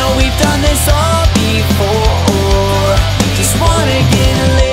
know we've done this all before. Just wanna get a little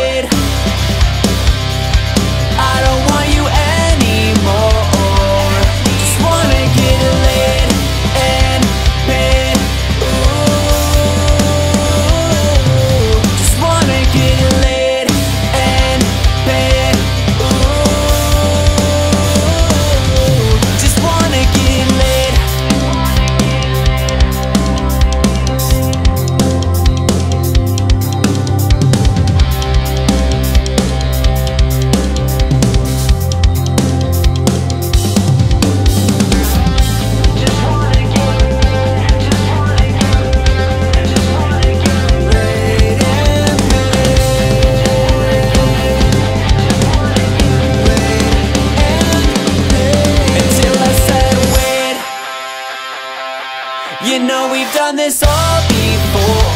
You know we've done this all before